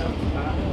Yeah.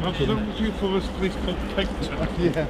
pumpkin. You follow this, please called yeah.